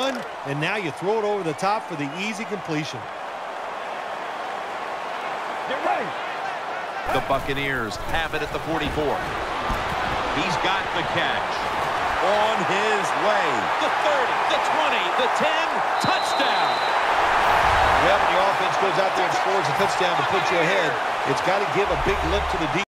run, and now you throw it over the top for the easy completion. Get ready. The Buccaneers have it at the 44. He's got the catch. On his way. The 30, the 20, the 10, touchdown. Yep, the offense goes out there and scores a touchdown to put you ahead, it's got to give a big lift to the defense.